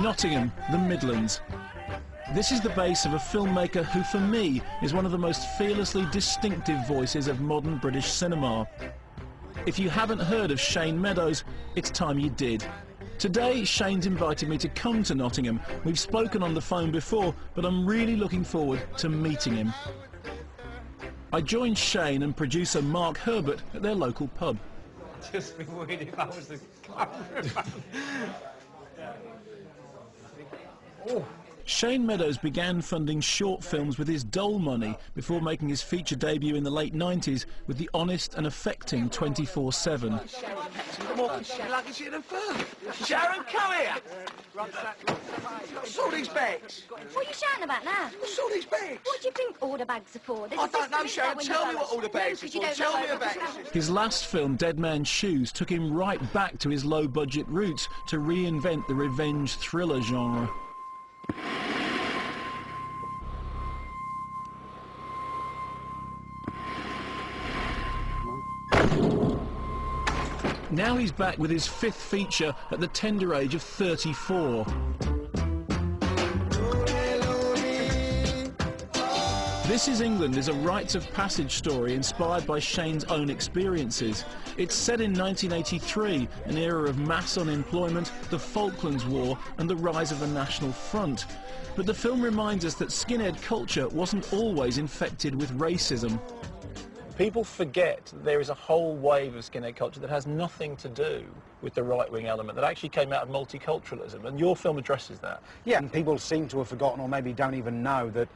Nottingham, the Midlands. This is the base of a filmmaker who, for me, is one of the most fearlessly distinctive voices of modern British cinema. If you haven't heard of Shane Meadows, it's time you did. Today, Shane's invited me to come to Nottingham. We've spoken on the phone before, but I'm really looking forward to meeting him. I joined Shane and producer Mark Herbert at their local pub. Just be worried if I was the cameraman. Shane Meadows began funding short films with his dole money before making his feature debut in the late 90s with the honest and affecting 24-7. Sharon, come here! What's all these bags? What are you shouting about now? What's all these bags? What do you think all the bags are for? There's I a don't know, Sharon. Tell me what all the bags No, are 'cause you for. Tell me about it. His last film, Dead Man's Shoes, took him right back to his low-budget roots to reinvent the revenge thriller genre. Now he's back with his fifth feature at the tender age of 34. This is England is a rites of passage story inspired by Shane's own experiences. It's set in 1983, an era of mass unemployment, the Falklands War and the rise of the National Front. But the film reminds us that skinhead culture wasn't always infected with racism. People forget that there is a whole wave of skinhead culture that has nothing to do with the right-wing element, that actually came out of multiculturalism, and your film addresses that. Yeah, and people seem to have forgotten or maybe don't even know that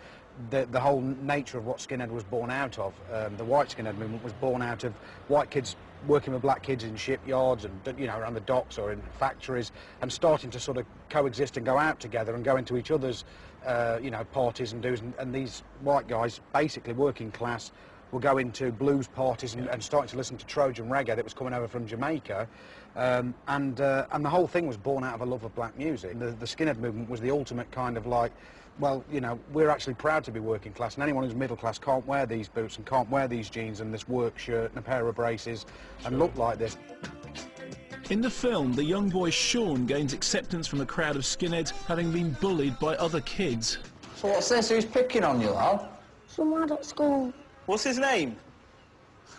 the, the whole nature of what skinhead was born out of. Um, the white skinhead movement was born out of white kids working with black kids in shipyards and you know around the docks or in factories and starting to sort of coexist and go out together and go into each other's uh, you know parties and do's and, and these white guys basically working class will go into blues parties and, and starting to listen to Trojan reggae that was coming over from Jamaica. Um, and, uh, and the whole thing was born out of a love of black music. The, the skinhead movement was the ultimate kind of like, well, you know, we're actually proud to be working class, and anyone who's middle class can't wear these boots and can't wear these jeans and this work shirt and a pair of braces sure. and look like this. In the film, the young boy Sean gains acceptance from a crowd of skinheads having been bullied by other kids. So what's this? Who's picking on you, lad? Some lad at school. What's his name?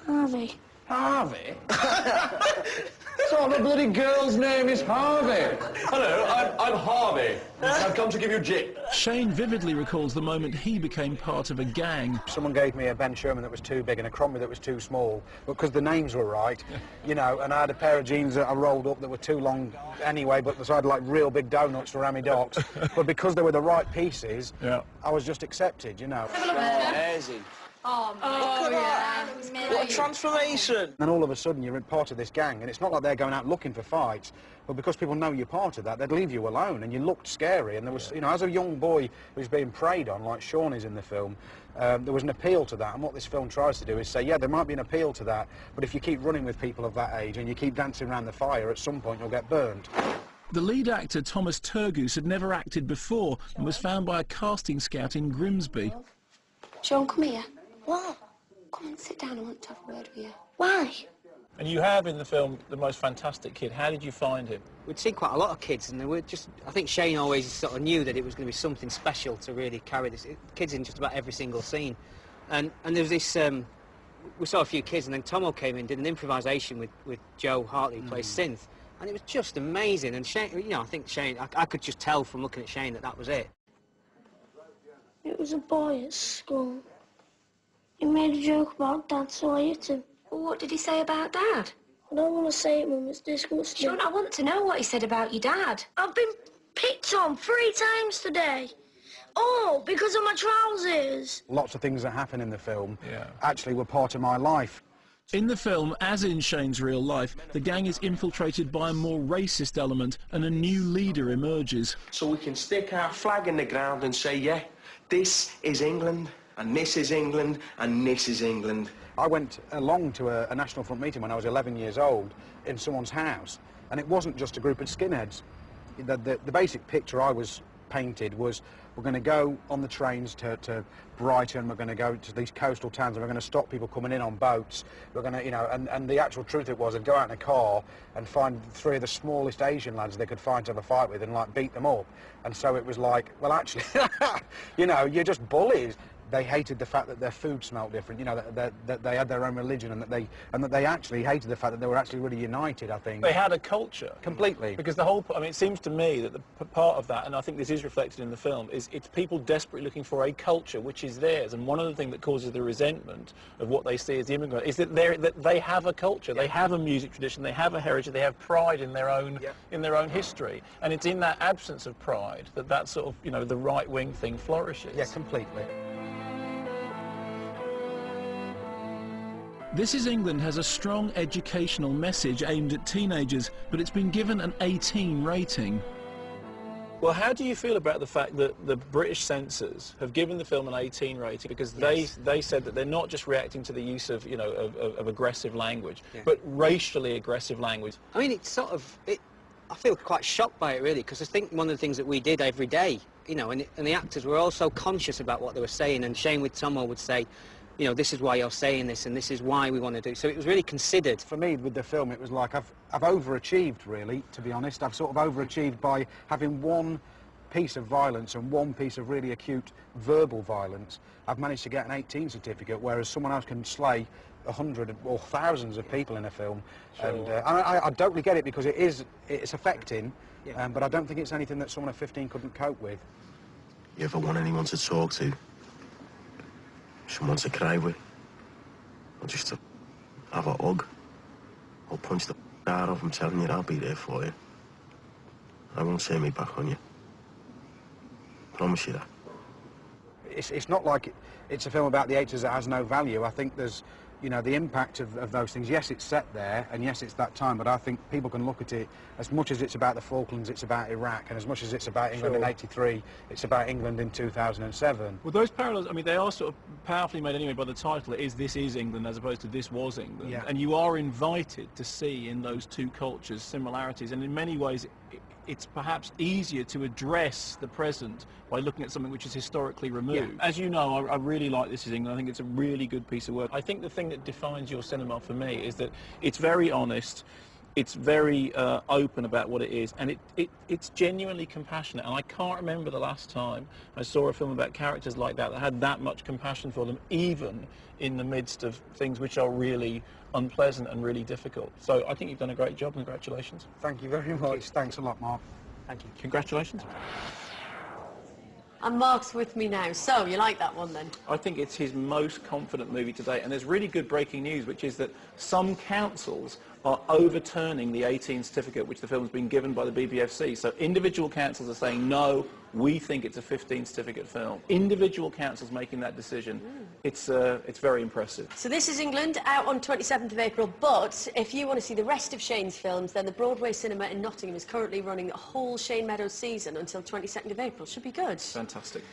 Harvey. Harvey? so the bloody girl's name is Harvey. Hello, I'm, I'm Harvey. I've come to give you jip. Shane vividly recalls the moment he became part of a gang. Someone gave me a Ben Sherman that was too big and a Crombie that was too small, because the names were right, you know, and I had a pair of jeans that I rolled up that were too long anyway, but so I had like real big donuts for Rami Docks. but because they were the right pieces, yeah. I was just accepted, you know. Amazing. Oh, oh yeah. What a transformation. And all of a sudden you're part of this gang, and it's not like they're going out looking for fights, but because people know you're part of that, they'd leave you alone, and you looked scary, and there was, you know, as a young boy who's being preyed on, like Sean is in the film, um, there was an appeal to that, and what this film tries to do is say, yeah, there might be an appeal to that, but if you keep running with people of that age, and you keep dancing around the fire, at some point you'll get burned. The lead actor, Thomas Turgoose, had never acted before, and was found by a casting scout in Grimsby. Sean, come here. What? Come and sit down. I want to have a word with you. Why? And you have in the film the most fantastic kid. How did you find him? We'd seen quite a lot of kids, and they were just. I think Shane always sort of knew that it was going to be something special to really carry this. Kids in just about every single scene, and and there was this. Um, we saw a few kids, and then Tomo came in, did an improvisation with with Joe Hartley, who plays mm. synth, and it was just amazing. And Shane, you know, I think Shane, I, I could just tell from looking at Shane that that was it. It was a boy at school. He made a joke about Dad, so I hit him. Well, what did he say about Dad? I don't want to say it, Mum. It's disgusting. Sean, I want to know what he said about your dad. I've been picked on three times today. Oh, because of my trousers. Lots of things that happen in the film yeah. actually were part of my life. In the film, as in Shane's real life, the gang is infiltrated by a more racist element and a new leader emerges. So we can stick our flag in the ground and say, yeah, this is England, and this is England, and this is England. I went along to a, a National Front meeting when I was 11 years old in someone's house, and it wasn't just a group of skinheads. The, the, the basic picture I was painted was we're going to go on the trains to, to Brighton, we're going to go to these coastal towns and we're going to stop people coming in on boats. We're going to, you know, and, and the actual truth it was, they'd go out in a car and find three of the smallest Asian lads they could find to have a fight with and like beat them up. And so it was like, well actually, you know, you're just bullies they hated the fact that their food smelled different, you know, that, that, that, they had their own religion and that they and that they actually hated the fact that they were actually really united, I think. They had a culture. Completely. Because the whole, I mean, it seems to me that the part of that, and I think this is reflected in the film, is it's people desperately looking for a culture which is theirs. And one of the things that causes the resentment of what they see as the immigrant is that, that they have a culture, they have a music tradition, they have a heritage, they have pride in their own Yeah. in their own history. And it's in that absence of pride that that sort of, you know, the right wing thing flourishes. Yeah, completely. This is England has a strong educational message aimed at teenagers, but it's been given an 18 rating. Well, how do you feel about the fact that the British censors have given the film an 18 rating because they they said that they're not just reacting to the use of you know of, of, of aggressive language, Yeah. but racially aggressive language. I mean, it's sort of, it, I feel quite shocked by it really, because I think one of the things that we did every day, you know, and, and the actors were all so conscious about what they were saying, and Shane with Tomo would say, you know, this is why you're saying this, and this is why we want to do it. So it was really considered. For me, with the film, it was like I've, I've overachieved, really, to be honest. I've sort of overachieved by having one piece of violence and one piece of really acute verbal violence. I've managed to get an 18 certificate, whereas someone else can slay a hundred or thousands of people in a film. Sure. And uh, I, I, I totally get it because it is, it's affecting, Yeah. um, but I don't think it's anything that someone of 15 couldn't cope with. You ever want anyone to talk to? Someone to cry with? Or just to have a hug? Or punch the out of them telling you I'll be there for you. I won't turn me back on you. Promise you that. it's, it's not like it, it's a film about the 80s that has no value. I think there's, you know, the impact of, of those things. Yes, it's set there, and yes, it's that time, but I think people can look at it as much as it's about the Falklands, it's about Iraq, and as much as it's about England in Sure. 83, it's about England in 2007. Well, those parallels, I mean, they are sort of powerfully made anyway by the title. It is This Is England as opposed to This Was England. Yeah. And you are invited to see in those two cultures similarities. And in many ways, i- it's perhaps easier to address the present by looking at something which is historically removed. As you know, I, I really like This Is England. I think it's a really good piece of work. I think the thing that defines your cinema for me is that it's very honest. It's very uh, open about what it is, and it, it, it's genuinely compassionate. And I can't remember the last time I saw a film about characters like that that had that much compassion for them, even in the midst of things which are really unpleasant and really difficult. So I think you've done a great job. Congratulations. Thank you very much. Thanks a lot, Mark. Thank you. Congratulations. And Mark's with me now. So, you like that one then? I think it's his most confident movie to date. And there's really good breaking news, which is that some councils are overturning the 18 certificate which the film's been given by the BBFC. So individual councils are saying, no, we think it's a 15 certificate film. Individual councils making that decision. It's, uh, it's very impressive. So this is England, out on 27th of April, but if you want to see the rest of Shane's films, then the Broadway Cinema in Nottingham is currently running a whole Shane Meadows season until 22nd of April. Should be good. Fantastic.